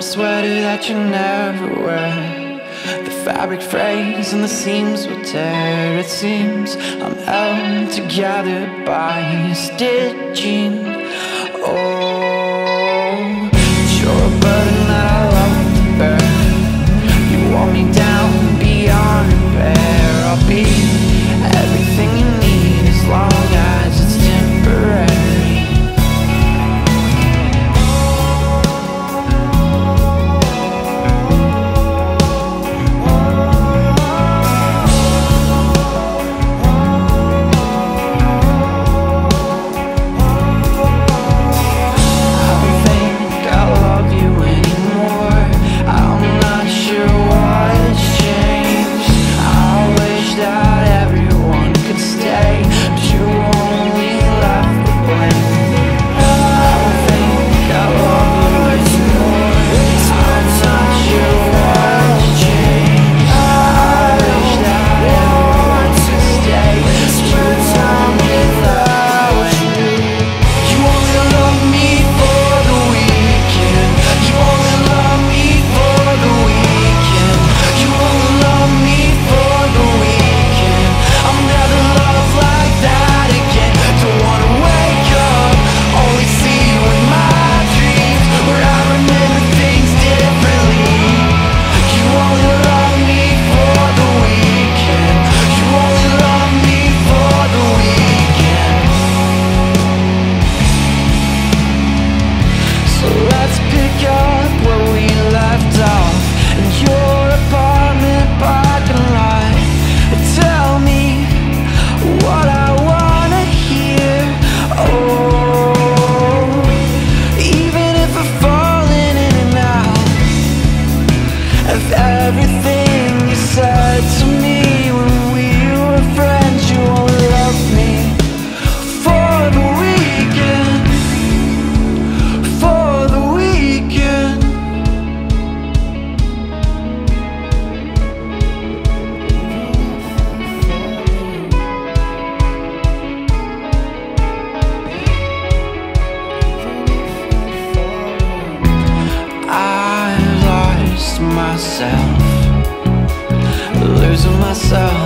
warm sweater that you never wear. The fabric frays and the seams will tear. It seems I'm held together by stitching. Oh. day, but you only left the blame. of everything you said to me. myself, losing myself.